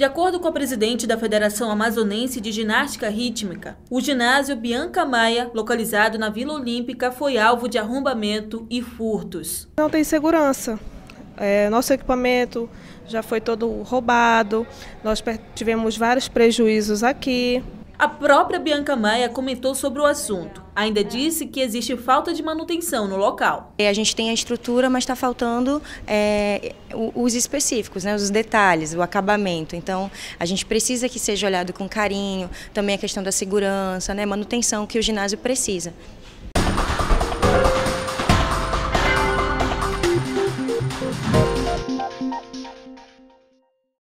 De acordo com a presidente da Federação Amazonense de Ginástica Rítmica, o ginásio Bianca Maia, localizado na Vila Olímpica, foi alvo de arrombamento e furtos. Não tem segurança. É, nosso equipamento já foi todo roubado, nós tivemos vários prejuízos aqui. A própria Bianca Maia comentou sobre o assunto. Ainda disse que existe falta de manutenção no local. É, a gente tem a estrutura, mas está faltando é, os específicos, né, os detalhes, o acabamento. Então, a gente precisa que seja olhado com carinho, também a questão da segurança, né, manutenção que o ginásio precisa.